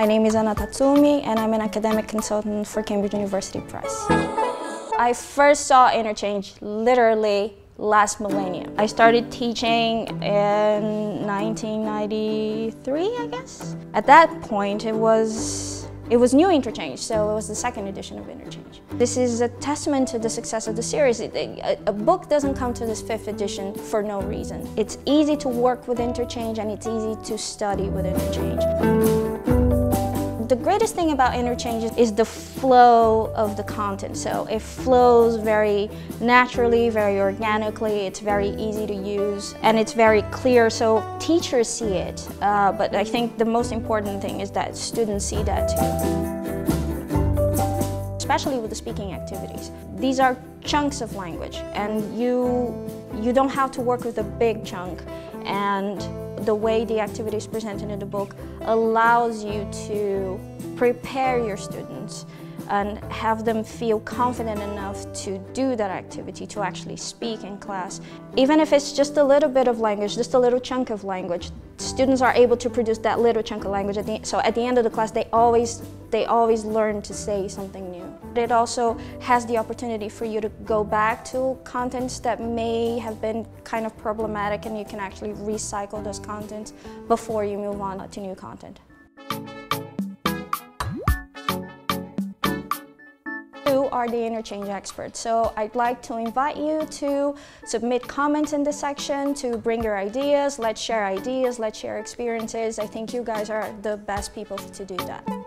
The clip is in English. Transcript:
My name is Ana Tatsumi and I'm an academic consultant for Cambridge University Press. I first saw interchange literally last millennium. I started teaching in 1993, I guess. At that point, it was it was new interchange, so it was the second edition of interchange. This is a testament to the success of the series. A, a book doesn't come to this fifth edition for no reason. It's easy to work with interchange and it's easy to study with interchange the greatest thing about interchanges is the flow of the content. So it flows very naturally, very organically, it's very easy to use, and it's very clear so teachers see it. Uh, but I think the most important thing is that students see that too especially with the speaking activities. These are chunks of language and you, you don't have to work with a big chunk and the way the activity is presented in the book allows you to prepare your students and have them feel confident enough to do that activity, to actually speak in class. Even if it's just a little bit of language, just a little chunk of language, students are able to produce that little chunk of language. At the, so at the end of the class, they always, they always learn to say something new. It also has the opportunity for you to go back to contents that may have been kind of problematic and you can actually recycle those contents before you move on to new content. Who are the interchange experts. So I'd like to invite you to submit comments in the section, to bring your ideas, let's share ideas, let's share experiences. I think you guys are the best people to do that.